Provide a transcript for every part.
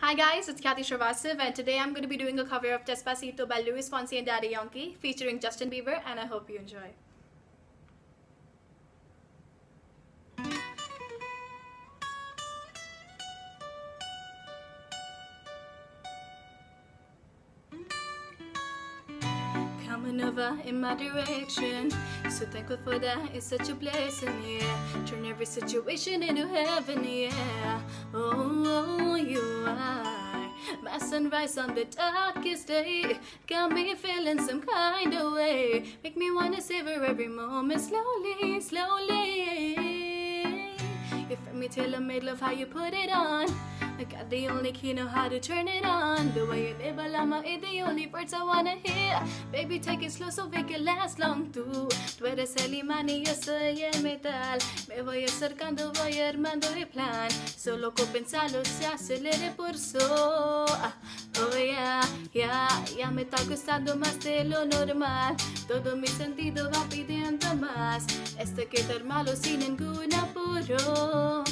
Hi guys, it's Kathy Shrivastava and today I'm going to be doing a cover of Despacito by Luis Fonsi and Daddy Yankee featuring Justin Bieber and I hope you enjoy. Coming over in my direction. So thankful for that, it's such a blessing, yeah. Turn every situation into heaven, yeah. Oh, my sunrise on the darkest day. Got me feeling some kind of way. Make me wanna savor every moment slowly, slowly. You fit me tailor-made, love how you put it on. I the only key, know how to turn it on. The way live, llama is the only words I wanna hear. Baby, take it slow so we can last long too Tú eres el imán y yo soy el metal. Me voy acercando, voy armando el plan. Solo con pensarlo se acelera por so. Oh yeah, yeah, ya me está costando más de lo normal. Todo mi sentido va pidiendo más. Este que malo sin ningún apuro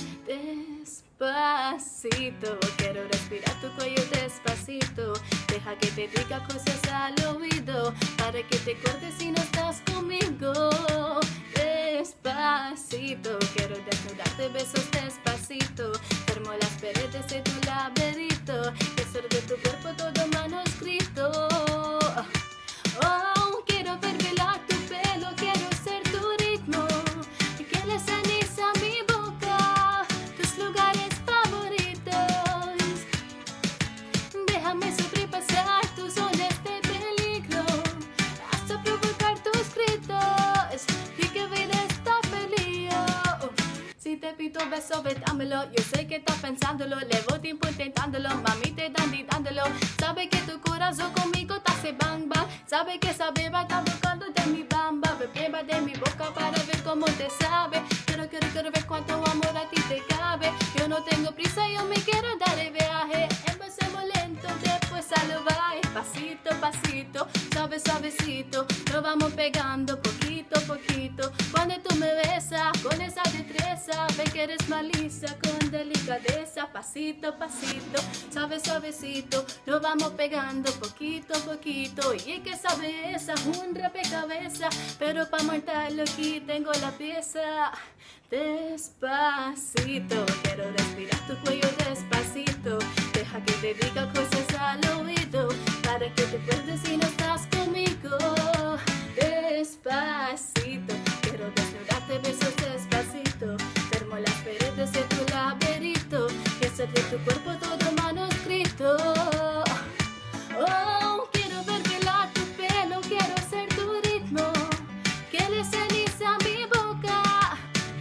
Despacito, quiero respirar tu cuello despacito. Deja que te diga cosas al oído para que te acuerdes si no estás conmigo. Un beso, dámelo. Yo sé que estás pensándolo, levo tiempo intentándolo, mami te dándolo. Sabe que tu corazón conmigo te hace bang bang. Sabe que esa beba está buscando de mi bamba. Beba de mi boca para ver cómo te sabe. Quiero, quiero, quiero ver cuánto amor a ti te cabe. Yo no tengo prisa, yo me quiero dar el viaje. Empecemos lento, después salvaje. Pasito, pasito, suave, suavecito. Nos vamos pegando poquito, poquito. Cuando tú me besas con esa ve que eres malicia con delicadeza, pasito, pasito, suave, suavecito, nos vamos pegando poquito, poquito, y que sabe esa, un cabeza, pero para montarlo aquí tengo la pieza, despacito, quiero respirar tu cuello despacito, deja que te diga cosas al oído, para que te acuerdes si no estás conmigo, despacito, cuerpo todo manuscrito. Oh, quiero ver bailar tu pelo, quiero ser tu ritmo, que le ceniza mi boca,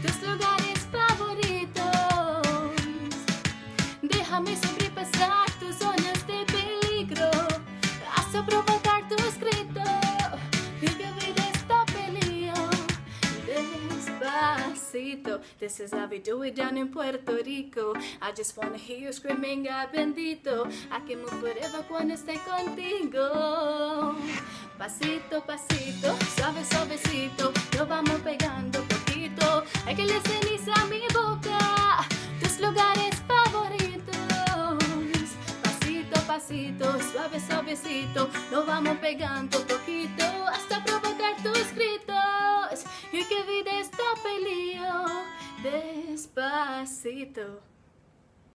tus lugares favoritos. Déjame sobrepasar This is how we do it down in Puerto Rico. I just wanna hear you screaming, ay bendito. I can move forever cuando esté contigo. Pasito, pasito, suave, suavecito. Lo vamos pegando poquito. Hay que le ceniza mi boca. Tus lugares favoritos. Pasito, pasito, suave, suavecito. Lo vamos pegando poquito. Despacito.